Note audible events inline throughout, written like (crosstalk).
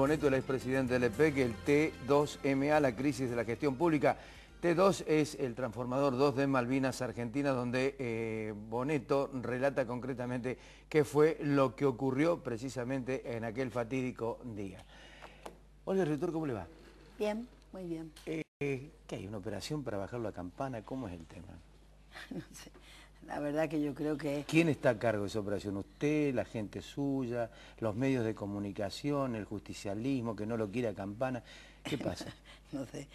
Boneto, el expresidente del EPEC, el T2MA, la crisis de la gestión pública. T2 es el transformador 2 de Malvinas, Argentina, donde eh, Boneto relata concretamente qué fue lo que ocurrió precisamente en aquel fatídico día. Olga Rector, ¿cómo le va? Bien, muy bien. Eh, ¿Qué hay? ¿Una operación para bajar la campana? ¿Cómo es el tema? (laughs) no sé. La verdad que yo creo que... ¿Quién está a cargo de esa operación? ¿Usted, la gente suya, los medios de comunicación, el justicialismo que no lo quiere a Campana? ¿Qué (laughs) pasa? no sé,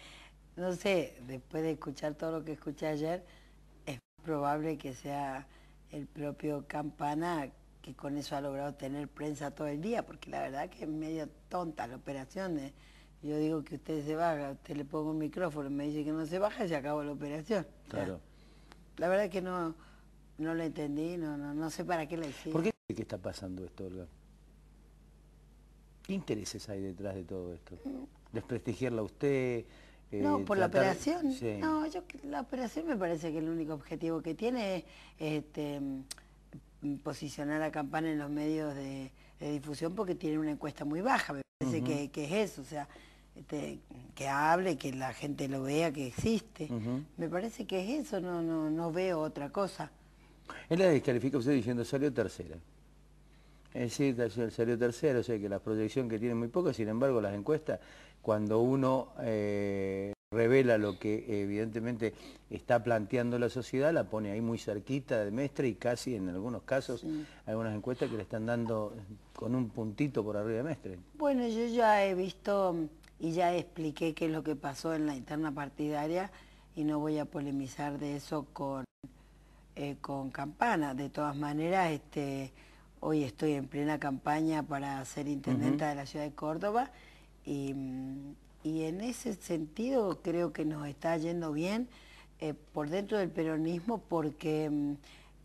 no sé, después de escuchar todo lo que escuché ayer, es probable que sea el propio Campana que con eso ha logrado tener prensa todo el día, porque la verdad que es medio tonta la operación. yo digo que usted se baja, usted le pongo un micrófono, me dice que no se baja y se acabó la operación. Claro. la verdad que no no lo entendí, no, no, no sé para qué la hicieron. ¿Por qué que está pasando esto, Olga? ¿Qué intereses hay detrás de todo esto? ¿Desprestigiarla a usted? Eh, no, por la operación. No, yo la operación me parece que el único objetivo que tiene es este, mm, posicionar a Campana en los medios de, difusión porque tiene una encuesta muy baja, me parece que, es eso, o sea, este, que hable, que la gente lo vea, que existe. Me parece que es eso, no, no, no veo otra cosa. Él la descalifica usted diciendo salió tercera. Es decir, salió tercera, o sea que la proyección que tiene muy poco, sin embargo las encuestas, cuando uno eh, revela lo que evidentemente está planteando la sociedad, la pone ahí muy cerquita de Mestre y casi en algunos casos algunas encuestas que le están dando con un puntito por arriba de Mestre. Bueno, yo ya he visto y ya expliqué qué es lo que pasó en la interna partidaria y no voy a polemizar de eso con eh, con campana. De todas maneras, este, hoy estoy en plena campaña para ser intendenta de la ciudad de Córdoba y, en ese sentido creo que nos está yendo bien eh, por dentro del peronismo porque mm,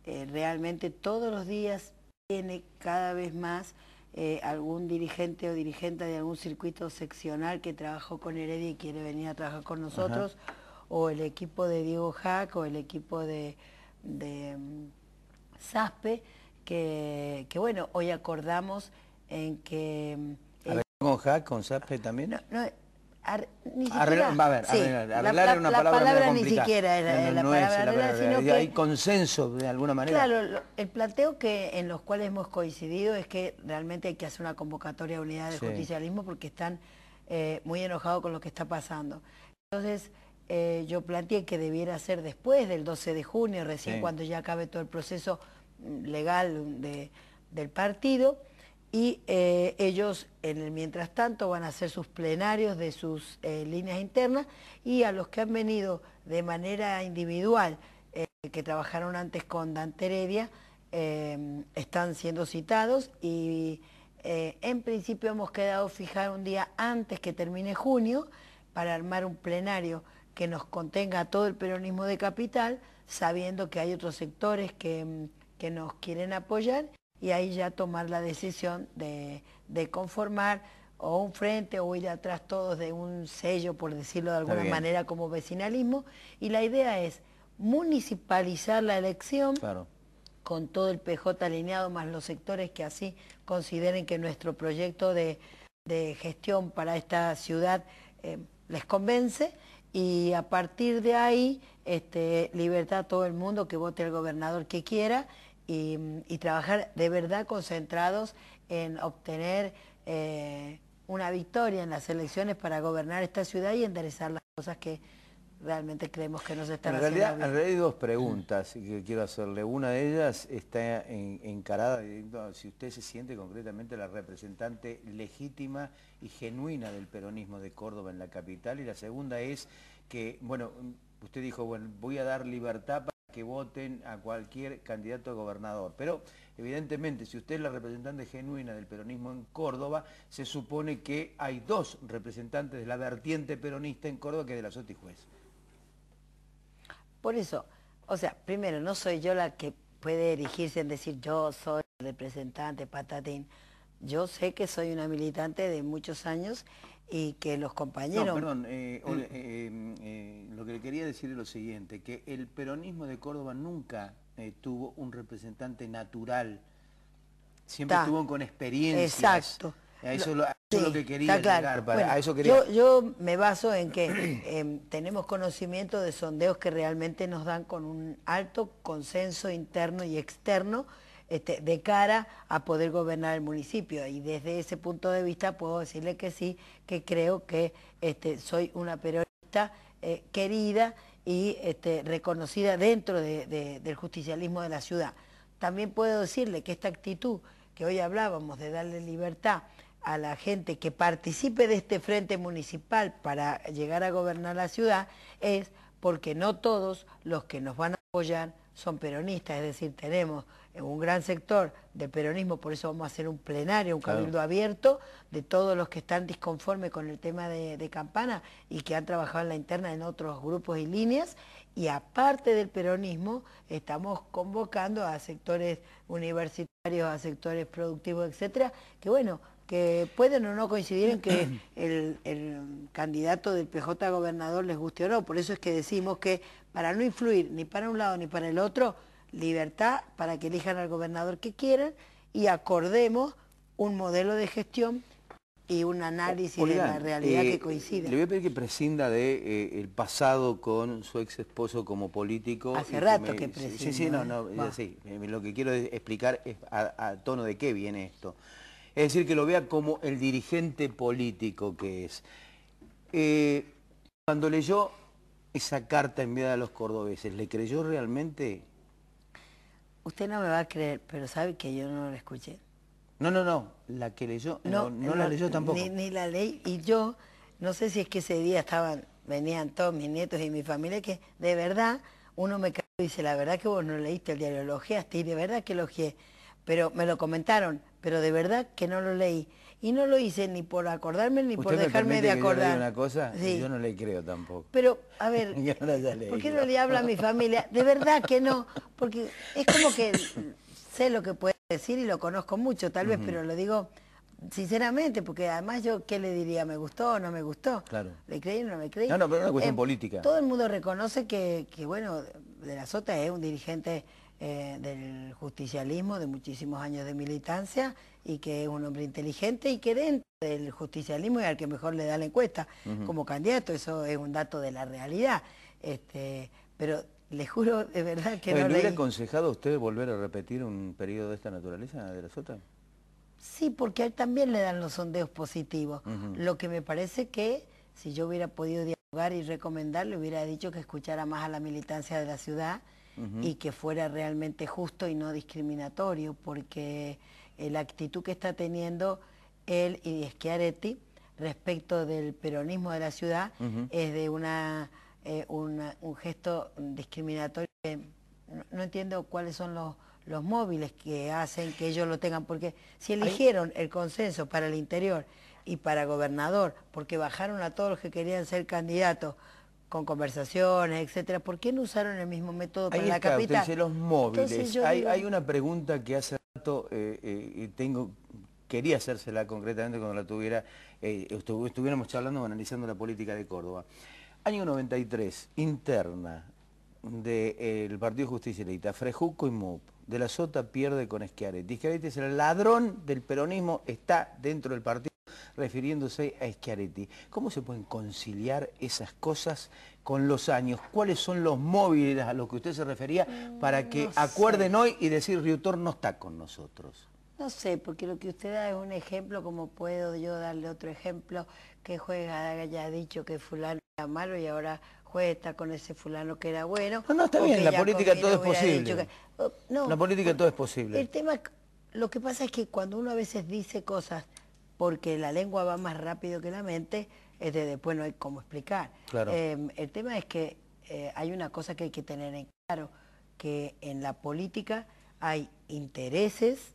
eh, realmente todos los días tiene cada vez más algún dirigente o dirigente de algún circuito seccional que trabajó con Heredia y quiere venir a trabajar con nosotros, o el equipo de Diego Jac o el equipo de de mm, SASPE, que, bueno, hoy acordamos en que... Mm, ¿Con JAC, con SASPE también? No, no ni siquiera, a ver, arreglar una palabra, la palabra ni siquiera era la palabra sino que, hay consenso de alguna manera. Claro, el planteo que en los cuales hemos coincidido es que realmente hay que hacer una convocatoria de unidad de justicialismo porque están eh, muy enojados con lo que está pasando. Entonces, eh, yo planteé que debiera ser después del 12 de junio, recién cuando ya acabe todo el proceso legal del partido, y eh, ellos en el mientras tanto van a hacer sus plenarios de sus eh, líneas internas y a los que han venido de manera individual, que trabajaron antes con Dante Heredia, están siendo citados y en principio hemos quedado fijar un día antes que termine junio para armar un plenario que nos contenga todo el peronismo de capital, sabiendo que hay otros sectores que, nos quieren apoyar y ahí ya tomar la decisión de, conformar o un frente o ir atrás todos de un sello, por decirlo de alguna manera, como vecinalismo. Y la idea es municipalizar la elección con todo el PJ alineado, más los sectores que así consideren que nuestro proyecto de, gestión para esta ciudad eh, les convence y a partir de ahí este, libertad a todo el mundo que vote el gobernador que quiera y, trabajar de verdad concentrados en obtener eh, una victoria en las elecciones para gobernar esta ciudad y enderezar las cosas que realmente creemos que nos están en realidad, En realidad hay dos preguntas que quiero hacerle. Una de ellas está encarada, si usted se siente concretamente la representante legítima y genuina del peronismo de Córdoba en la capital. Y la segunda es que, bueno, usted dijo, bueno, voy a dar libertad para que voten a cualquier candidato a gobernador. Pero evidentemente, si usted es la representante genuina del peronismo en Córdoba, se supone que hay dos representantes de la vertiente peronista en Córdoba que es de la Soti Juez. Por eso, o sea, primero, no soy yo la que puede erigirse en decir yo soy representante, patatín. Yo sé que soy una militante de muchos años y que los compañeros... No, perdón, eh, mm. eh, eh, lo que le quería decir es lo siguiente, que el peronismo de Córdoba nunca tuvo un representante natural, siempre estuvo con experiencias. Exacto. Eso, es lo que quería llegar, para, eso quería... Yo, yo, me baso en que (clears throat) em, tenemos conocimiento de sondeos que realmente nos dan con un alto consenso interno y externo este, de cara a poder gobernar el municipio. Y desde ese punto de vista puedo decirle que sí, que creo que este, soy una periodista eh, querida y este, reconocida dentro del justicialismo de la ciudad. También puedo decirle que esta actitud que hoy hablábamos de darle libertad a la gente que participe de este frente municipal para llegar a gobernar la ciudad es porque no todos los que nos van a apoyar son peronistas, es decir, tenemos un gran sector del peronismo, por eso vamos a hacer un plenario, un cabildo abierto de todos los que están disconformes con el tema de, de, Campana y que han trabajado en la interna en otros grupos y líneas. Y aparte del peronismo, estamos convocando a sectores universitarios, a sectores productivos, etcétera, que bueno, que pueden o no coincidir en que el, el, candidato del PJ gobernador les guste o no. Por eso es que decimos que para no influir ni para un lado ni para el otro, libertad para que elijan al gobernador que quieran y acordemos un modelo de gestión y un análisis de la realidad que eh, coincida. Le voy a pedir que prescinda de eh, el pasado con su ex esposo como político. Hace rato que, prescinda. Sí, sí, no, no, sí, lo que quiero explicar es a, tono de qué viene esto. Es decir, que lo vea como el dirigente político que es. Eh, cuando leyó esa carta enviada a los cordobeses, ¿le creyó realmente Usted no me va a creer, pero sabe que yo no la escuché. No, no, no, la que leyó, no, no, la leyó tampoco. Ni, la ley, y yo, no sé si es que ese día estaban, venían todos mis nietos y mi familia, que de verdad uno me dice, la verdad que vos no leíste el diario, lo ojeaste, y de verdad que lo ojeé, pero me lo comentaron, pero de verdad que no lo leí. Y no lo hice ni por acordarme ni por dejarme de acordar. yo una cosa? Yo no le creo tampoco. Pero, a ver, (laughs) ¿por qué no le habla a mi familia? De verdad que no, porque es como que sé lo que puede decir y lo conozco mucho, tal vez, pero lo digo sinceramente, porque además yo, ¿qué le diría? ¿Me gustó o no me gustó? Claro. ¿Le creí o no me creí? No, no, pero es una cuestión eh, política. Todo el mundo reconoce que, que, bueno, De la Sota es un dirigente eh, del justicialismo, de muchísimos años de militancia y que es un hombre inteligente y que dentro del justicialismo es al que mejor le da la encuesta como candidato, eso es un dato de la realidad. Este, pero le juro de verdad que no ¿Le hubiera aconsejado a usted volver a repetir un periodo de esta naturaleza de la SOTA? Sí, porque a él también le dan los sondeos positivos. Lo que me parece que si yo hubiera podido dialogar y recomendar, le hubiera dicho que escuchara más a la militancia de la ciudad, y que fuera realmente justo y no discriminatorio, porque la actitud que está teniendo él y Schiaretti respecto del peronismo de la ciudad es de una, eh, un gesto discriminatorio no, entiendo cuáles son los, los móviles que hacen que ellos lo tengan, porque si eligieron el consenso para el interior y para gobernador, porque bajaron a todos los que querían ser candidatos, con conversaciones, etcétera. ¿Por qué no usaron el mismo método para la capital? Usted dice los móviles. Hay, una pregunta que hace rato eh, eh, tengo, quería hacérsela concretamente cuando la tuviera, eh, estuviéramos charlando o analizando la política de Córdoba. Año 93, interna del Partido Justicialista, Frejuco y MUP, de la Sota pierde con Schiaretti. Schiaretti es el ladrón del peronismo, está dentro del partido refiriéndose a Schiaretti. ¿Cómo se pueden conciliar esas cosas con los años? ¿Cuáles son los móviles a los que usted se refería para que acuerden hoy y decir Riutor no está con nosotros? No sé, porque lo que usted da es un ejemplo, como puedo yo darle otro ejemplo, que juega haya dicho que fulano era malo y ahora juega está con ese fulano que era bueno. No, no, está bien, la política todo es posible. Oh, la política todo es posible. El tema, lo que pasa es que cuando uno a veces dice cosas porque la lengua va más rápido que la mente, es de después no hay cómo explicar. Em, el tema es que eh, hay una cosa que hay que tener en claro, que en la política hay intereses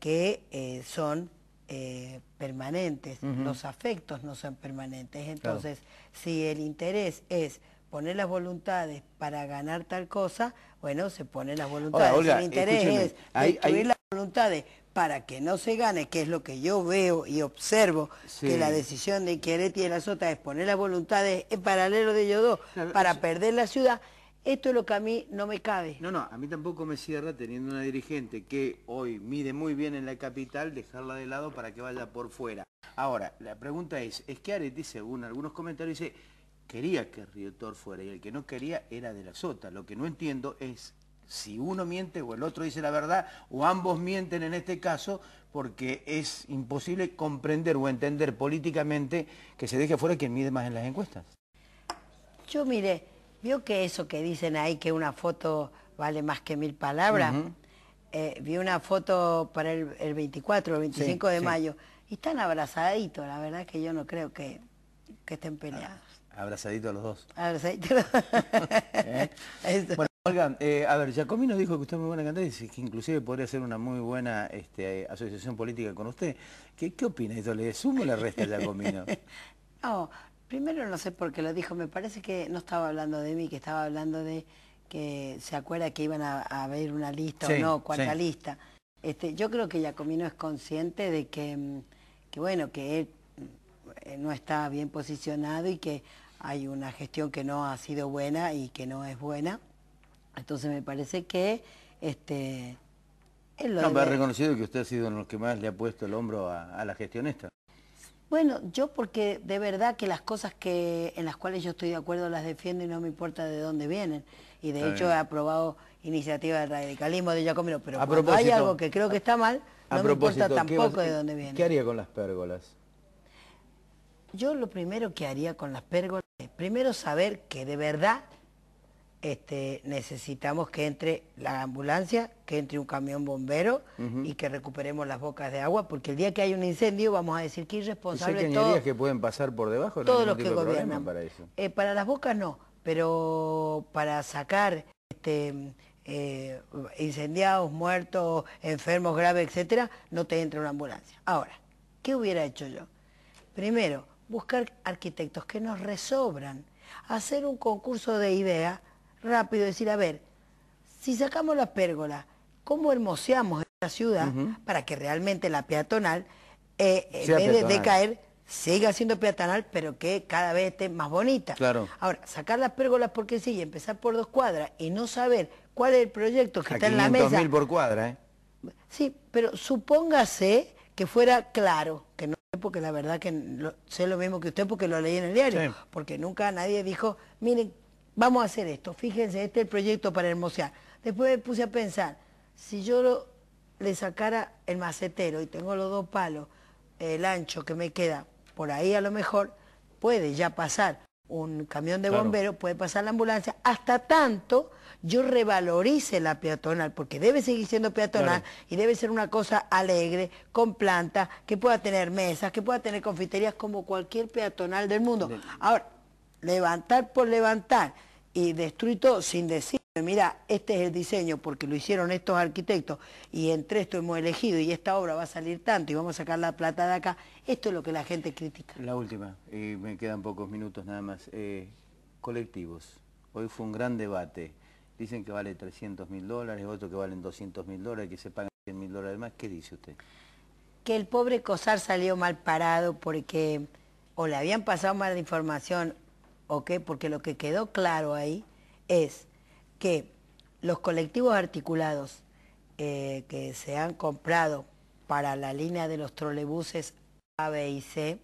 que eh, son eh, permanentes, los afectos no son permanentes. Entonces, si el interés es poner las voluntades para ganar tal cosa, bueno, se ponen las voluntades. si el interés es destruir las voluntades para que no se gane, que es lo que yo veo y observo, que la decisión de Chiaretti y de la Sota es poner las voluntades en paralelo de ellos dos para perder la ciudad, Esto es lo que a mí no me cabe. No, no, a mí tampoco me cierra teniendo una dirigente que hoy mide muy bien en la capital, dejarla de lado para que vaya por fuera. Ahora, la pregunta es, es que Areti, según algunos comentarios, dice, quería que Riotor fuera y el que no quería era de la Sota. Lo que no entiendo es si uno miente o el otro dice la verdad, o ambos mienten en este caso, porque es imposible comprender o entender políticamente que se deje fuera quien mide más en las encuestas. Yo mire, vio que eso que dicen ahí, que una foto vale más que mil palabras, eh, vi una foto para el, 24, el 25 de mayo, y están abrazaditos, la verdad que yo no creo que, estén peleados. abrazaditos los dos. Abrazaditos los dos. (laughs) (laughs) ¿Eh? Olga, eh, a ver, Giacomí nos dijo que usted es muy buena cantante y que inclusive podría ser una muy buena este, asociación política con usted. ¿Qué, qué opina esto? ¿Le sumo o le resta a Giacomino? (laughs) no, primero no sé por qué lo dijo. Me parece que no estaba hablando de mí, que estaba hablando de que se acuerda que iban a, ver una lista o no, cuarta lista. Este, yo creo que Giacomino es consciente de que, mm, que, bueno, que él eh, no está bien posicionado y que hay una gestión que no ha sido buena y que no es buena entonces me parece que este, él lo No, me ha reconocido que usted ha sido los que más le ha puesto el hombro a, la gestión esta. Bueno, yo porque de verdad que las cosas que en las cuales yo estoy de acuerdo las defiendo y no me importa de dónde vienen. Y de hecho he aprobado iniciativas de radicalismo de Giacomino, pero cuando hay algo que creo que está mal, no me importa tampoco de dónde viene. ¿Qué haría con las pérgolas? Yo lo primero que haría con las pérgolas es primero saber que de verdad este, necesitamos que entre la ambulancia, que entre un camión bombero y que recuperemos las bocas de agua, porque el día que hay un incendio vamos a decir que irresponsable todo. que pueden pasar por debajo? todos los que gobiernan. Para, eso. Eh, para las bocas no, pero para sacar este, eh, incendiados, muertos, enfermos graves, etcétera, no te entra una ambulancia. Ahora, ¿qué hubiera hecho yo? Primero, buscar arquitectos que nos resobran, hacer un concurso de ideas rápido decir, a ver, si sacamos las pérgolas, ¿cómo hermoseamos esta ciudad para que realmente la peatonal, eh, en vez de caer, siga siendo peatonal, pero que cada vez esté más bonita? Claro. Ahora, sacar las pérgolas porque sí, y empezar por dos cuadras y no saber cuál es el proyecto que está en la mesa. mil por cuadra, ¿eh? Sí, pero supóngase que fuera claro, que no sé porque la verdad que sé lo mismo que usted porque lo leí en el diario, porque nunca nadie dijo, miren, vamos a hacer esto, fíjense, este es el proyecto para hermosear. Después me puse a pensar, si yo le sacara el macetero y tengo los dos palos, el ancho que me queda, por ahí a lo mejor puede ya pasar un camión de bomberos, puede pasar la ambulancia, hasta tanto yo revalorice la peatonal, porque debe seguir siendo peatonal y debe ser una cosa alegre, con plantas, que pueda tener mesas, que pueda tener confiterías como cualquier peatonal del mundo. Ahora, levantar por levantar y destruir todo sin decir, mira, este es el diseño porque lo hicieron estos arquitectos y entre esto hemos elegido y esta obra va a salir tanto y vamos a sacar la plata de acá, esto es lo que la gente critica. La última, y me quedan pocos minutos nada más. Eh, colectivos, hoy fue un gran debate. Dicen que vale 300 mil dólares, otros que valen 200 mil dólares, que se pagan 100 mil dólares más. ¿Qué dice usted? Que el pobre COSAR salió mal parado porque o le habían pasado mal información porque lo que quedó claro ahí es que los colectivos articulados eh, que se han comprado para la línea de los trolebuses A, B y C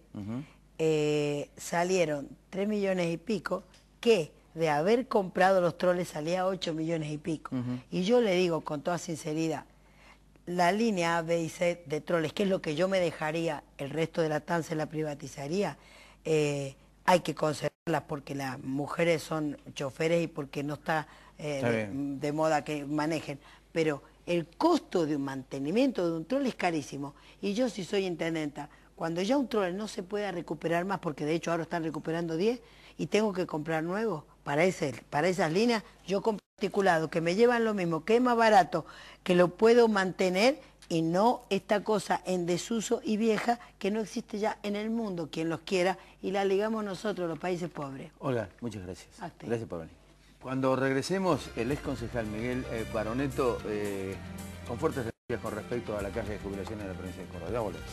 eh, salieron 3 millones y pico, que de haber comprado los troles salía 8 millones y pico. Y yo le digo con toda sinceridad, la línea A, B y C de troles, que es lo que yo me dejaría, el resto de la TAN se la privatizaría, eh, hay que conservarlas porque las mujeres son choferes y porque no está, eh, de, moda que manejen. Pero el costo de un mantenimiento de un troll es carísimo. Y yo si soy intendenta, cuando ya un troll no se pueda recuperar más, porque de hecho ahora están recuperando 10, y tengo que comprar nuevos para, ese, para esas líneas, yo compro articulado, que me llevan lo mismo, que es más barato, que lo puedo mantener y no esta cosa en desuso y vieja que no existe ya en el mundo, quien los quiera, y la ligamos nosotros, los países pobres. Olga, muchas gracias. Gracias por venir. Cuando regresemos, el ex concejal Miguel eh, Baroneto, eh, con fuertes con respecto a la caja de jubilación de la provincia de Córdoba. Ya volvemos.